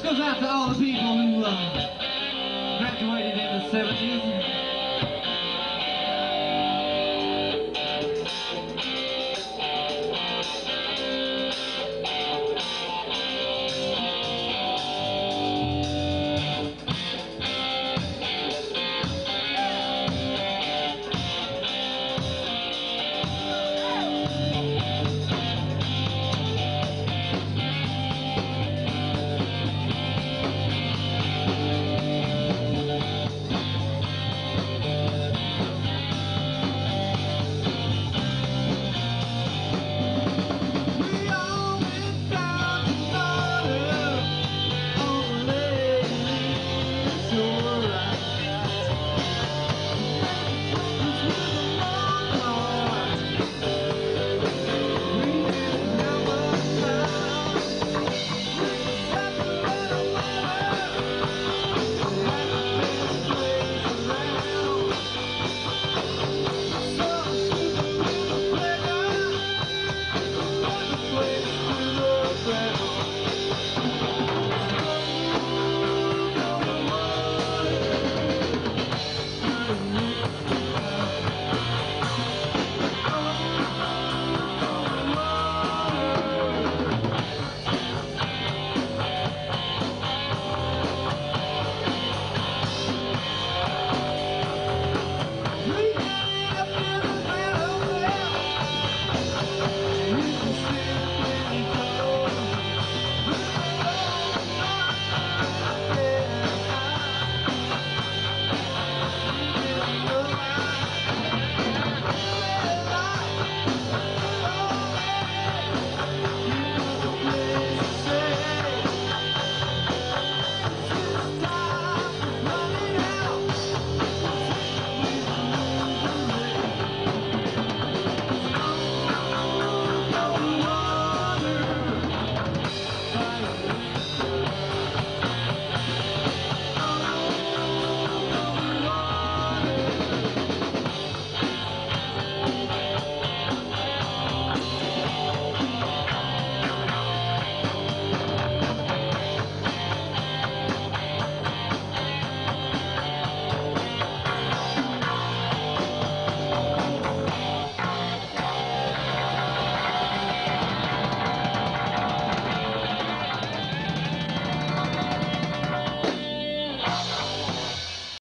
This goes out to all the people who uh, graduated in the 70s.